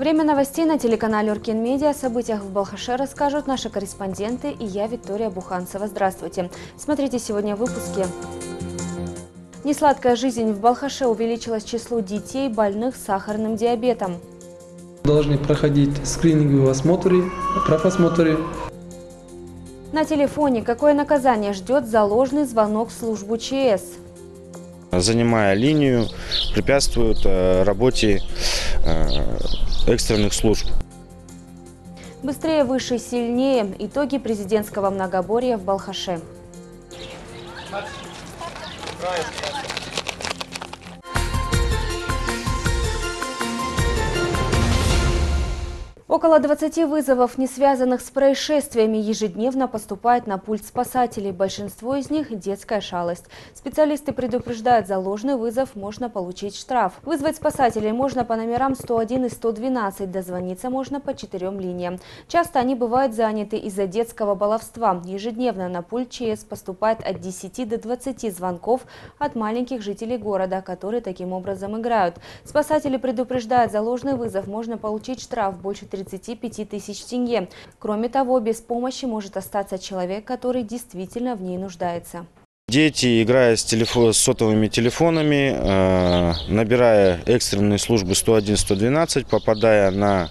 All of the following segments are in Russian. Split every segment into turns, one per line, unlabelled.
Время новостей на телеканале Уркин Медиа. О событиях в Балхаше расскажут наши корреспонденты и я, Виктория Буханцева. Здравствуйте. Смотрите сегодня в выпуске. Несладкая жизнь в Балхаше увеличилось число детей, больных сахарным диабетом.
Должны проходить скрининговые осмотры, профосмотры.
На телефоне какое наказание ждет за ложный звонок в службу ЧС?
занимая линию, препятствуют э, работе э, экстренных служб.
Быстрее, выше, сильнее. Итоги президентского многоборья в Балхаше. Около 20 вызовов, не связанных с происшествиями, ежедневно поступает на пульт спасателей. Большинство из них – детская шалость. Специалисты предупреждают, за ложный вызов можно получить штраф. Вызвать спасателей можно по номерам 101 и 112. Дозвониться можно по четырем линиям. Часто они бывают заняты из-за детского баловства. Ежедневно на пульт ЧС поступает от 10 до 20 звонков от маленьких жителей города, которые таким образом играют. Спасатели предупреждают, за ложный вызов можно получить штраф больше 30 35 тысяч тенге. Кроме того, без помощи может остаться человек, который действительно в ней нуждается.
Дети, играя с, телефон, с сотовыми телефонами, э, набирая экстренные службы 101-112, попадая на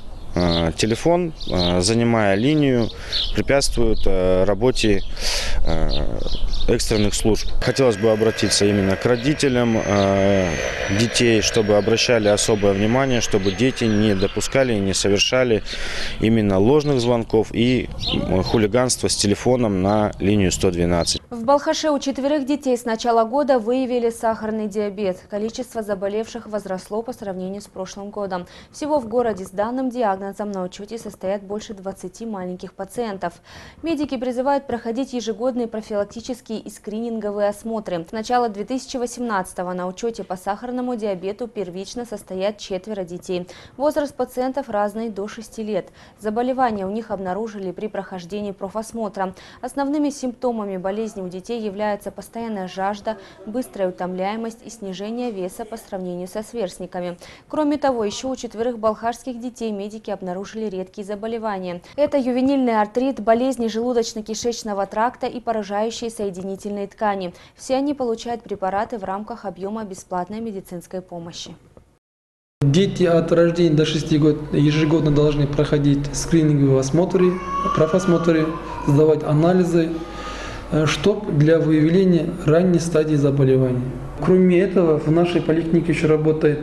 телефон, э, занимая линию, препятствуют э, работе э, экстренных служб. Хотелось бы обратиться именно к родителям э, детей, чтобы обращали особое внимание, чтобы дети не допускали и не совершали именно ложных звонков и хулиганства с телефоном на линию 112.
В Балхаше у четверых детей с начала года выявили сахарный диабет. Количество заболевших возросло по сравнению с прошлым годом. Всего в городе с данным диагнозом на учете состоят больше 20 маленьких пациентов. Медики призывают проходить ежегодные профилактические и скрининговые осмотры. С начала 2018 на учете по сахарному диабету первично состоят четверо детей. Возраст пациентов разный до 6 лет. Заболевания у них обнаружили при прохождении профосмотра. Основными симптомами болезни у детей являются постоянная жажда, быстрая утомляемость и снижение веса по сравнению со сверстниками. Кроме того, еще у четверых балхашских детей медики обнаружили редкие заболевания. Это ювенильный артрит, болезни желудочно-кишечного тракта и поражающие соединительные ткани. Все они получают препараты в рамках объема бесплатной медицинской помощи.
Дети от рождения до 6 лет ежегодно должны проходить скрининговые осмотры, профосмотры, сдавать анализы, э, чтобы для выявления ранней стадии заболевания. Кроме этого, в нашей поликлинике еще работает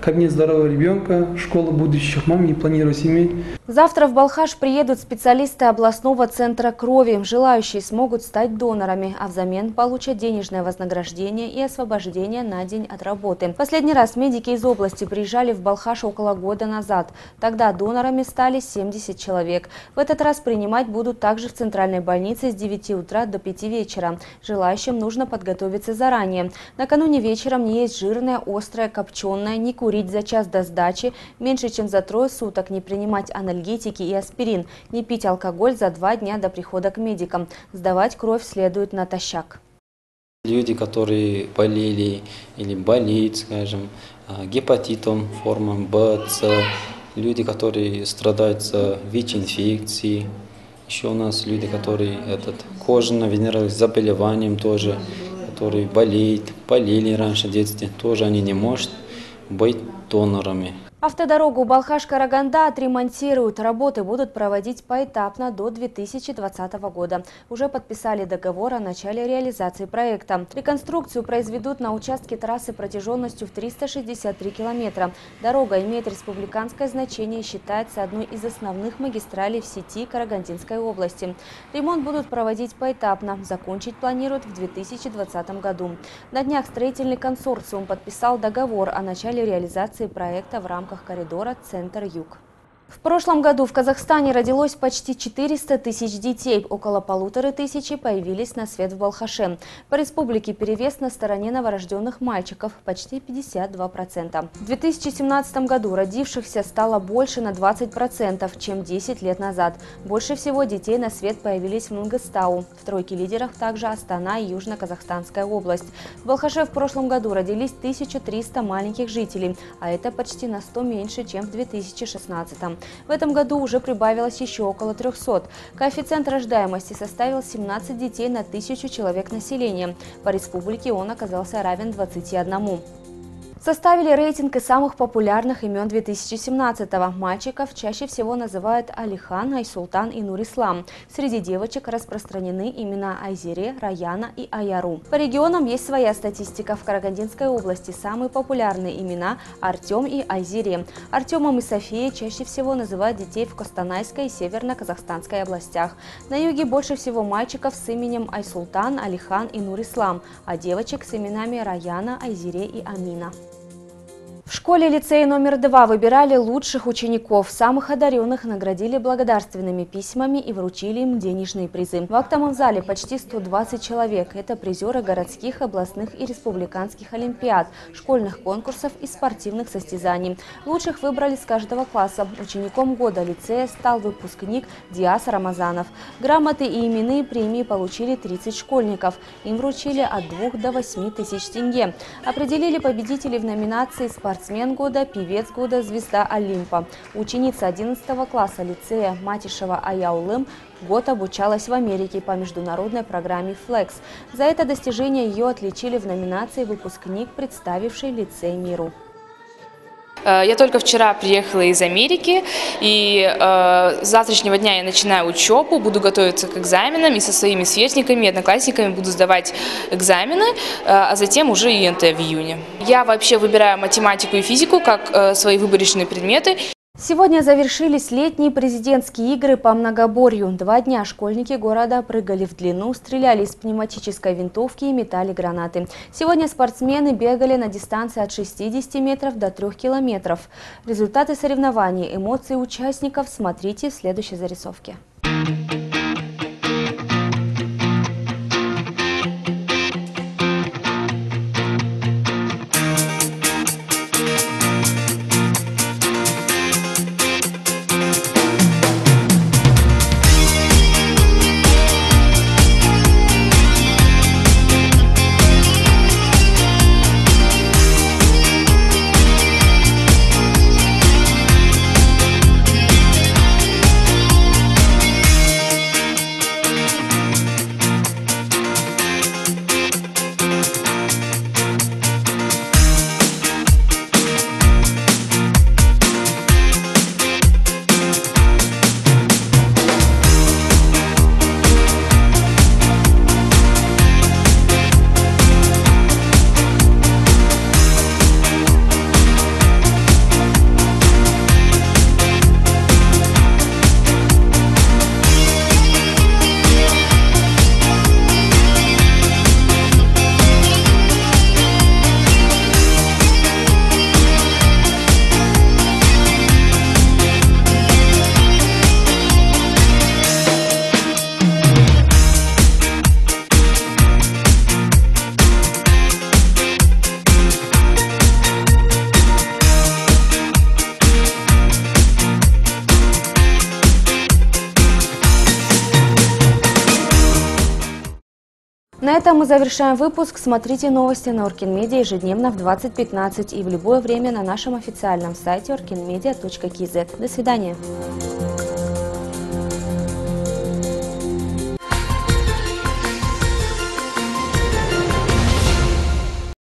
кабинет здорового ребенка, школа будущих мам и планирую семей.
Завтра в Балхаш приедут специалисты областного центра крови. Желающие смогут стать донорами, а взамен получат денежное вознаграждение и освобождение на день от работы. Последний раз медики из области приезжали в Балхаш около года назад. Тогда донорами стали 70 человек. В этот раз принимать будут также в центральной больнице с 9 утра до 5 вечера. Желающим нужно подготовиться заранее. Накануне вечером не есть жирное, острое, копченое, не куриное курить за час до сдачи, меньше чем за трое суток не принимать анальгетики и аспирин, не пить алкоголь за два дня до прихода к медикам. Сдавать кровь следует натощак.
Люди, которые болели или болеют, скажем, а, гепатитом форма Б, С, люди, которые страдают ВИЧ-инфекцией, еще у нас люди, которые этот, кожно-венеральным заболеванием тоже, которые болеют, болели раньше в детстве, тоже они не могут быть донорами.
Автодорогу Балхаш-Караганда отремонтируют. Работы будут проводить поэтапно до 2020 года. Уже подписали договор о начале реализации проекта. Реконструкцию произведут на участке трассы протяженностью в 363 километра. Дорога имеет республиканское значение и считается одной из основных магистралей в сети Карагандинской области. Ремонт будут проводить поэтапно. Закончить планируют в 2020 году. На днях строительный консорциум подписал договор о начале реализации проекта в рамках рамках коридора «Центр-Юг». В прошлом году в Казахстане родилось почти 400 тысяч детей. Около полутора тысячи появились на свет в Балхаше. По республике перевес на стороне новорожденных мальчиков – почти 52%. В 2017 году родившихся стало больше на 20%, чем 10 лет назад. Больше всего детей на свет появились в Мангостау. В тройке лидеров также Астана и Южно-Казахстанская область. В Балхаше в прошлом году родились 1300 маленьких жителей, а это почти на 100 меньше, чем в 2016. В этом году уже прибавилось еще около 300. Коэффициент рождаемости составил 17 детей на тысячу человек населения. По республике он оказался равен 21. Составили рейтинг самых популярных имен 2017-го. Мальчиков чаще всего называют Алихан, Айсултан и Нурислам. Среди девочек распространены имена Айзере, Раяна и Аяру. По регионам есть своя статистика. В Карагандинской области самые популярные имена Артем и Айзере. Артемом и Софией чаще всего называют детей в Костанайской и Северно-Казахстанской областях. На юге больше всего мальчиков с именем Айсултан, Алихан и Нурислам, а девочек с именами Раяна, Айзере и Амина. В школе-лицее номер два выбирали лучших учеников. Самых одаренных наградили благодарственными письмами и вручили им денежные призы. В актовом зале почти 120 человек. Это призеры городских, областных и республиканских олимпиад, школьных конкурсов и спортивных состязаний. Лучших выбрали с каждого класса. Учеником года лицея стал выпускник Диас Рамазанов. Грамоты и именные премии получили 30 школьников. Им вручили от 2 до 8 тысяч тенге. Определили победителей в номинации «Спорт спортсмен года, певец года, звезда Олимпа. Ученица 11 класса лицея Матишева Аяулым год обучалась в Америке по международной программе «Флекс». За это достижение ее отличили в номинации «Выпускник, представивший лицей миру».
Э, я только вчера приехала из Америки, и э, с завтрашнего дня я начинаю учебу, буду готовиться к экзаменам, и со своими сверстниками одноклассниками буду сдавать экзамены, э, а затем уже и НТ в июне. Я вообще выбираю математику и физику как свои выборочные предметы.
Сегодня завершились летние президентские игры по многоборью. Два дня школьники города прыгали в длину, стреляли из пневматической винтовки и метали гранаты. Сегодня спортсмены бегали на дистанции от 60 метров до 3 километров. Результаты соревнований, эмоции участников смотрите в следующей зарисовке. Мы завершаем выпуск. Смотрите новости на Оркин Медиа ежедневно в 20.15 и в любое время на нашем официальном сайте orkinmedia.kz. До свидания.